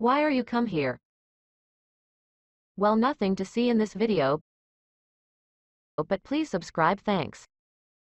Why are you come here? Well nothing to see in this video, but please subscribe thanks.